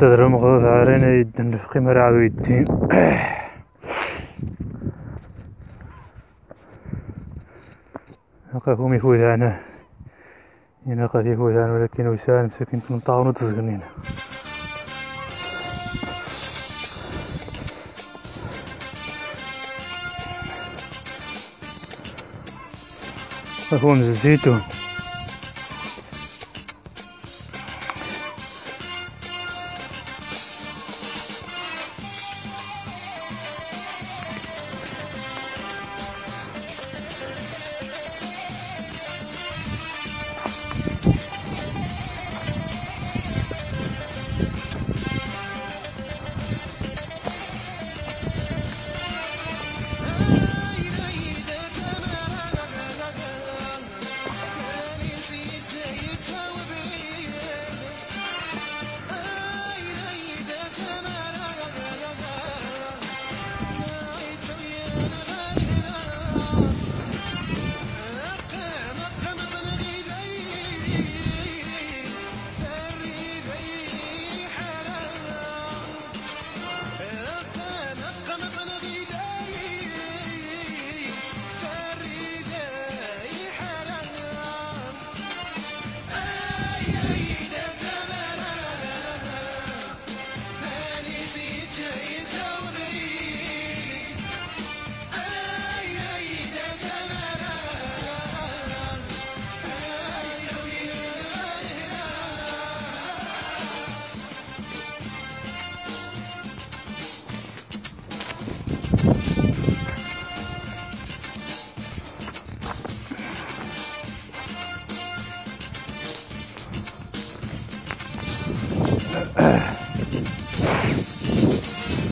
تدرى غوف عارين يدن رفقي مرعو يدين نقا كومي فوي أنا ينقا ولكن وسال مسكين من طاون وتزغنين هون الزيتون